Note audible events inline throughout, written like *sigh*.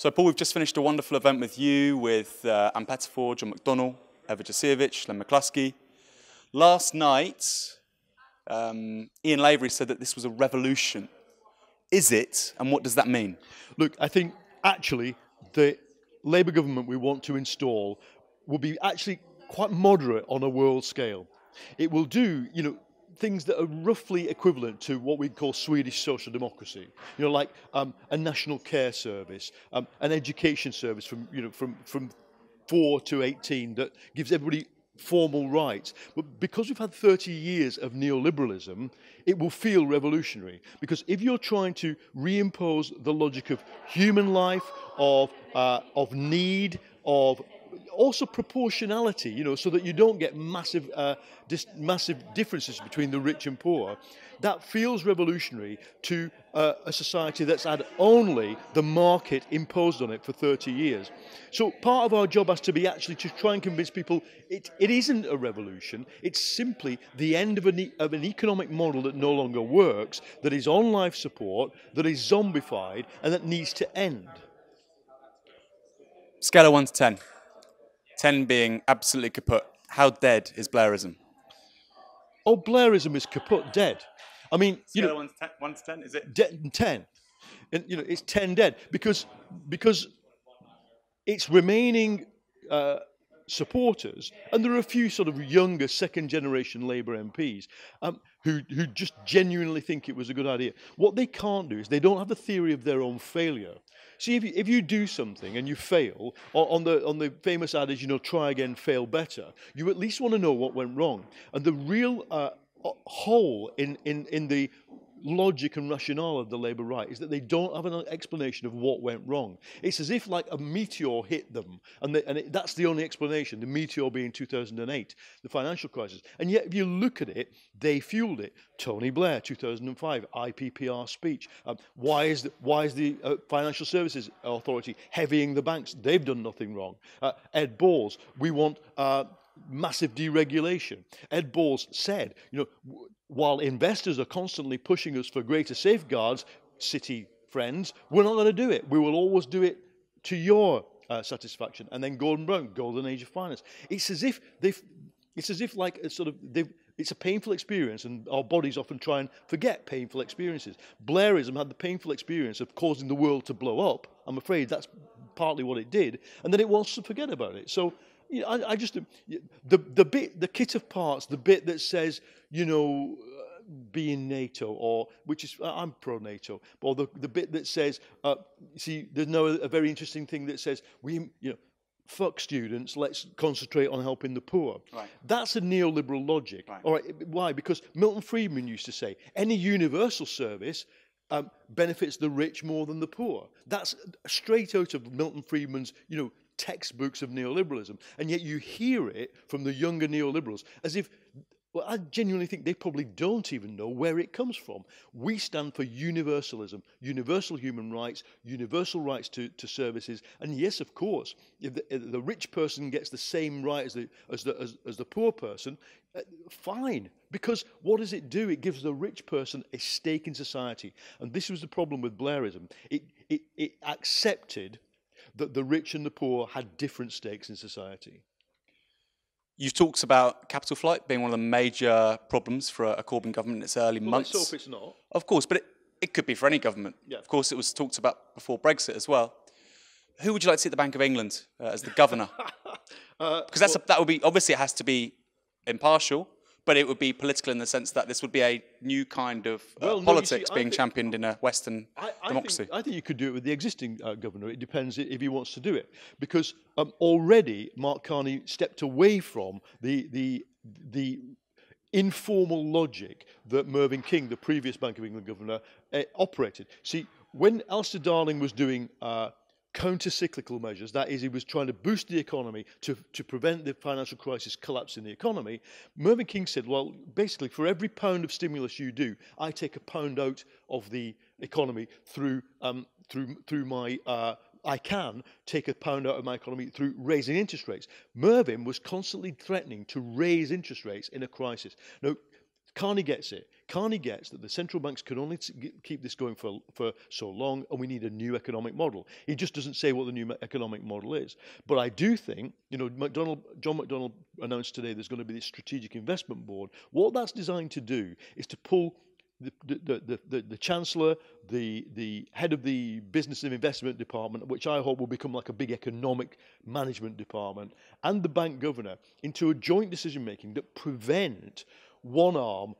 So, Paul, we've just finished a wonderful event with you, with uh, Anne Pettifor, John McDonnell, Ewa Jasiewicz, Len McCluskey. Last night, um, Ian Lavery said that this was a revolution. Is it, and what does that mean? Look, I think actually the Labour government we want to install will be actually quite moderate on a world scale. It will do, you know, things that are roughly equivalent to what we'd call Swedish social democracy. You know, like um, a national care service, um, an education service from you know from from four to 18 that gives everybody formal rights. But because we've had 30 years of neoliberalism, it will feel revolutionary. Because if you're trying to reimpose the logic of human life, of, uh, of need, of also proportionality, you know, so that you don't get massive, uh, massive differences between the rich and poor. That feels revolutionary to uh, a society that's had only the market imposed on it for 30 years. So part of our job has to be actually to try and convince people it, it isn't a revolution. It's simply the end of an, e- of an economic model that no longer works, that is on life support, that is zombified, and that needs to end. Scale of 1 to 10. 10 being absolutely kaput. How dead is Blairism? Oh, Blairism is kaput dead. I mean, you know, 1 to 10, 1 to 10 is it? de- 10. And, you know, it's 10 dead because, because its remaining uh, supporters, and there are a few sort of younger second generation Labour MPs um, who, who just genuinely think it was a good idea. What they can't do is they don't have a theory of their own failure. See, if you, if you do something and you fail, on the, on the famous adage, you know, try again, fail better, you at least want to know what went wrong. And the real uh, hole in, in, in the logic and rationale of the Labour right is that they don't have an explanation of what went wrong. It's as if like a meteor hit them, and, they, and it, that's the only explanation, the meteor being 2008, the financial crisis. And yet, if you look at it, they fueled it. Tony Blair, 2005, IPPR speech. Um, why is the, why is the uh, Financial Services Authority heavying the banks? They've done nothing wrong. Uh, Ed Balls, we want... Uh, massive deregulation. Ed Balls said, you know, while investors are constantly pushing us for greater safeguards, city friends, we're not going to do it. We will always do it to your uh, satisfaction. And then Gordon Brown, Golden Age of Finance. It's as if they've, it's as if like a sort of they've, it's a painful experience, and our bodies often try and forget painful experiences. Blairism had the painful experience of causing the world to blow up. I'm afraid that's partly what it did, and then it wants to forget about it. So you know, I, I just the the bit the kit of parts, the bit that says you know uh, being NATO or which is I'm pro NATO, or the the bit that says uh, see there's no a very interesting thing that says we you know fuck students, let's concentrate on helping the poor. Right. That's a neoliberal logic. Right. All right, why? Because Milton Friedman used to say any universal service um, benefits the rich more than the poor. That's straight out of Milton Friedman's, you know, textbooks of neoliberalism. And yet you hear it from the younger neoliberals as if, well, I genuinely think they probably don't even know where it comes from. We stand for universalism, universal human rights, universal rights to, to services. And yes, of course, if the, if the rich person gets the same right as the, as the, as, as the poor person, uh, fine. Because what does it do? It gives the rich person a stake in society. And this was the problem with Blairism. It, it, it accepted that the rich and the poor had different stakes in society. You've talked about capital flight being one of the major problems for a Corbyn government in its early well, months. Let's it's not. Of course, but it, it could be for any government. Yeah. Of course, it was talked about before Brexit as well. Who would you like to see at the Bank of England uh, as the governor? *laughs* Uh, Because that's a, that would be obviously it has to be impartial, but it would be political in the sense that this would be a new kind of uh, Well, no, politics see, being think- championed in a Western I, I democracy. Think, I think you could do it with the existing uh, governor. It depends if he wants to do it. Because um, already Mark Carney stepped away from the, the, the informal logic that Mervyn King, the previous Bank of England governor, uh, operated. See, when Alistair Darling was doing uh, counter-cyclical measures, that is, he was trying to boost the economy to, to prevent the financial crisis collapsing the economy, Mervyn King said, well, basically, for every pound of stimulus you do, I take a pound out of the economy through, um, through, through my... Uh, I can take a pound out of my economy through raising interest rates. Mervyn was constantly threatening to raise interest rates in a crisis. Now, Carney gets it. Carney gets that the central banks can only keep this going for, for so long, and we need a new economic model. He just doesn't say what the new economic model is. But I do think, you know, McDonald, John McDonnell announced today there's going to be this strategic investment board. What that's designed to do is to pull the, the, the, the, the chancellor, the, the head of the business and investment department, which I hope will become like a big economic management department, and the bank governor into a joint decision making that prevent one arm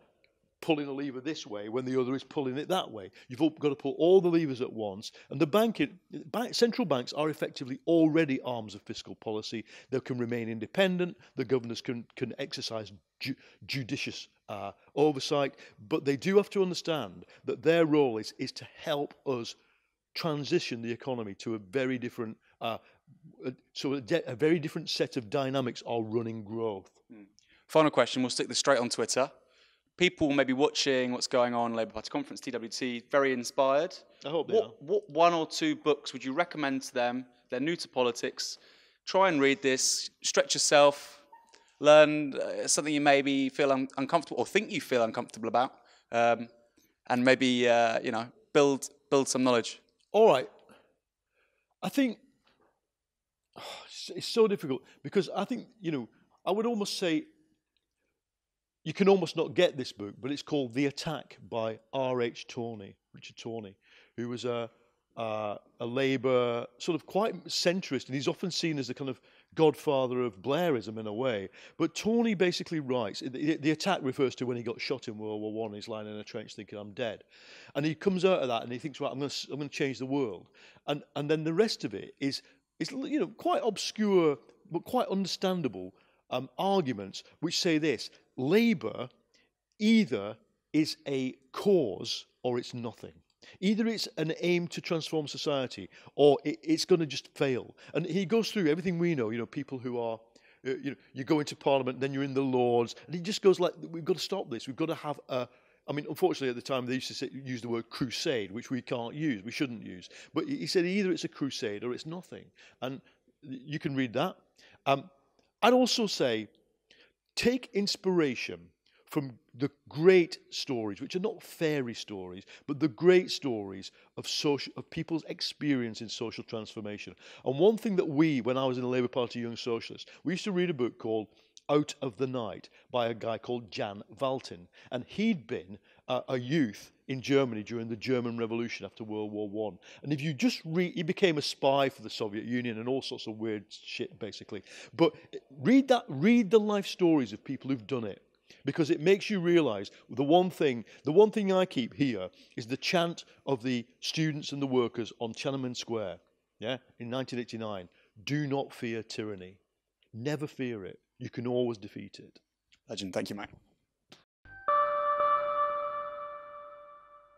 pulling a lever this way when the other is pulling it that way. You've got to pull all the levers at once. And the bank, bank, central banks are effectively already arms of fiscal policy. They can remain independent. The governors can, can exercise ju judicious uh, oversight. But they do have to understand that their role is, is to help us transition the economy to a very different, uh, so a, a, very different set of dynamics are running growth. Hmm. Final question, we'll stick this straight on Twitter people may be watching what's going on Labour Party conference, TWT, very inspired. I hope they what, are. What one or two books would you recommend to them? They're new to politics. Try and read this, stretch yourself, learn uh, something you maybe feel un uncomfortable or think you feel uncomfortable about, um, and maybe uh, you know build build some knowledge. All right. I think *sighs* oh, it's so difficult because I think you know I would almost say you can almost not get this book, but it's called The Attack by R.H. Tawney, Richard Tawney, who was a, a, a Labour sort of quite centrist, and he's often seen as the kind of godfather of Blairism in a way. But Tawney basically writes the, the, attack refers to when he got shot in World War One. He's lying in a trench thinking, "I'm dead," and he comes out of that and he thinks, "Right, I'm going to I'm going to change the world." And and then the rest of it is is you know quite obscure but quite understandable um, arguments which say this Labour either is a cause or it's nothing. Either it's an aim to transform society or it, it's going to just fail. And he goes through everything we know, you know, people who are, uh, you know, you go into Parliament, then you're in the Lords, and he just goes like, we've got to stop this. We've got to have a, I mean, unfortunately, at the time they used to say, use the word crusade, which we can't use, we shouldn't use. But he said either it's a crusade or it's nothing, and you can read that. Um, I'd also say take inspiration from the great stories, which are not fairy stories, but the great stories of, social, of people's experience in social transformation. And one thing that we, when I was in the Labour Party Young Socialists, we used to read a book called Out of the Night by a guy called Jan Valtin. And he'd been a youth in Germany during the German Revolution after World War One. And if you just read, he became a spy for the Soviet Union and all sorts of weird shit, basically. But read that, read the life stories of people who've done it because it makes you realize the one thing the one thing i keep here is the chant of the students and the workers on tiananmen square yeah in 1989 do not fear tyranny. Never fear it. You can always defeat it. Legend. Thank you mike